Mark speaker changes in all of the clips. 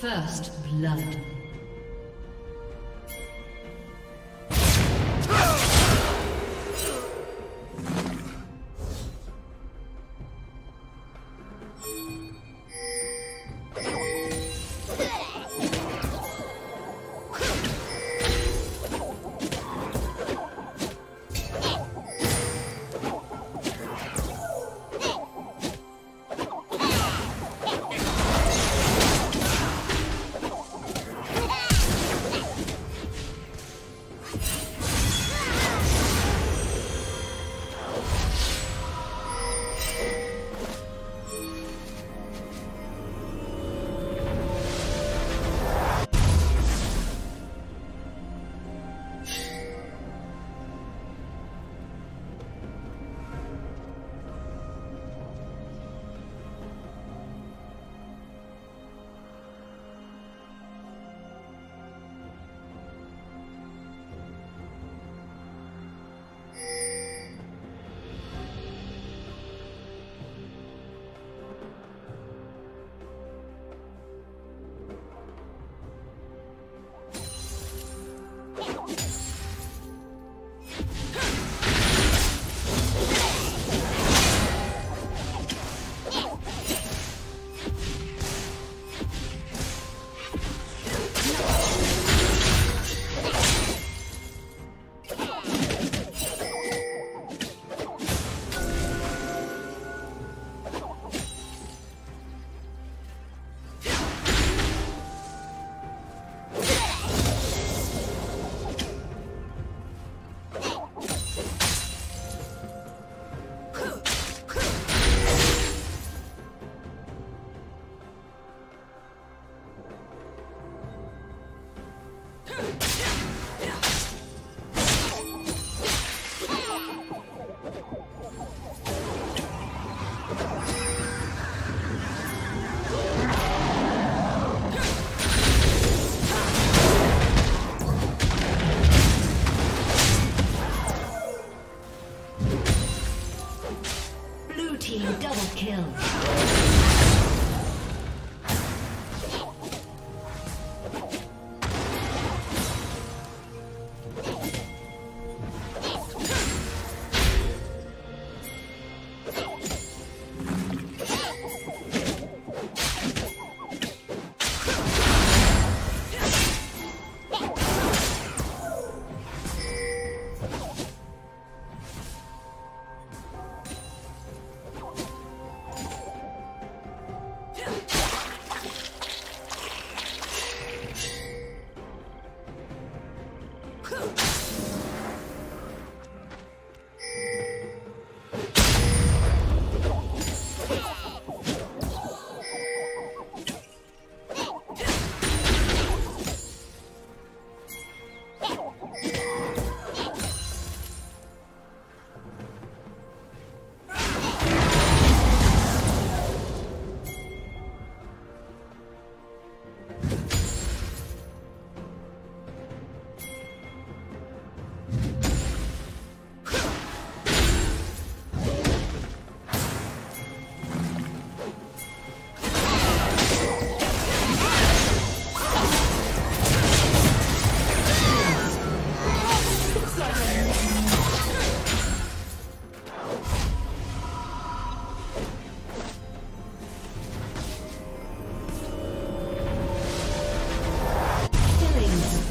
Speaker 1: First blood.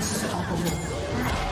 Speaker 1: 其实，好朋友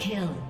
Speaker 2: Kill.